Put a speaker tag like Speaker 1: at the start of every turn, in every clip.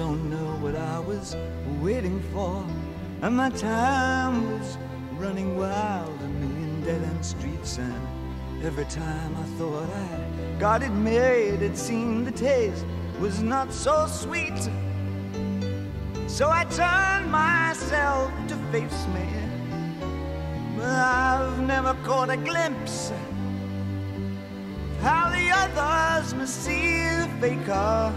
Speaker 1: don't know what I was waiting for. And my time was running wild, a million dead end streets. And every time I thought I got it made, it seemed the taste was not so sweet. So I turned myself to face me. But I've never caught a glimpse of how the others must see the faker.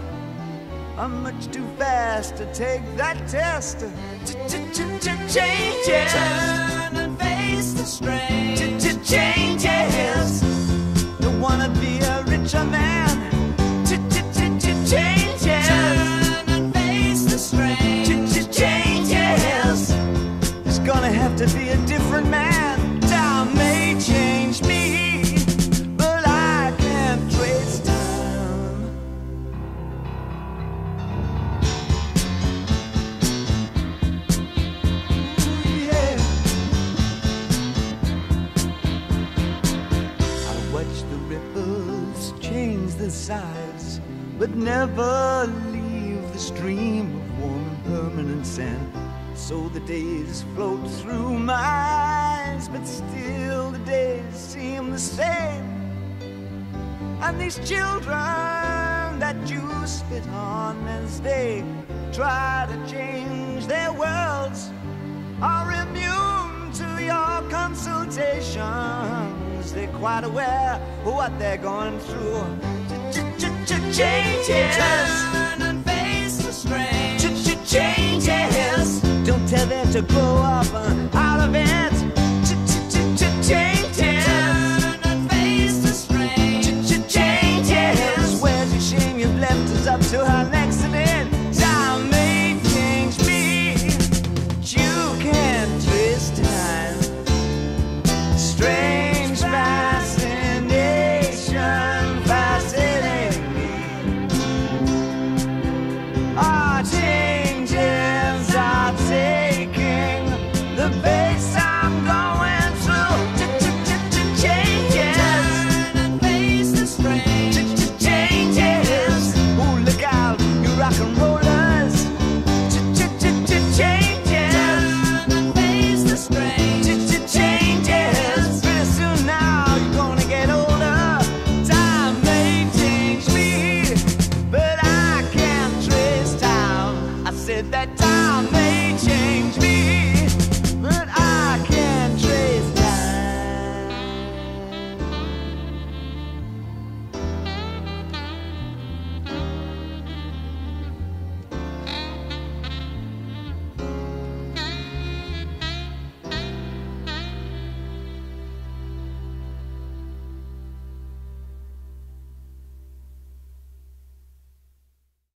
Speaker 1: I'm much too fast to take that test. Changes.
Speaker 2: Turn and face the strain.
Speaker 1: Changes. Don't wanna be a richer man. Changes.
Speaker 2: Turn and face the strain.
Speaker 1: Changes. There's gonna have to be a different man. The sides, but never leave the stream of warm and permanent sand. So the days float through my eyes, but still the days seem the same. And these children that you spit on as they try to change their worlds quite aware of what they're going through. Changes.
Speaker 2: Turn and face the strain.
Speaker 1: Changes. Don't tell them to grow up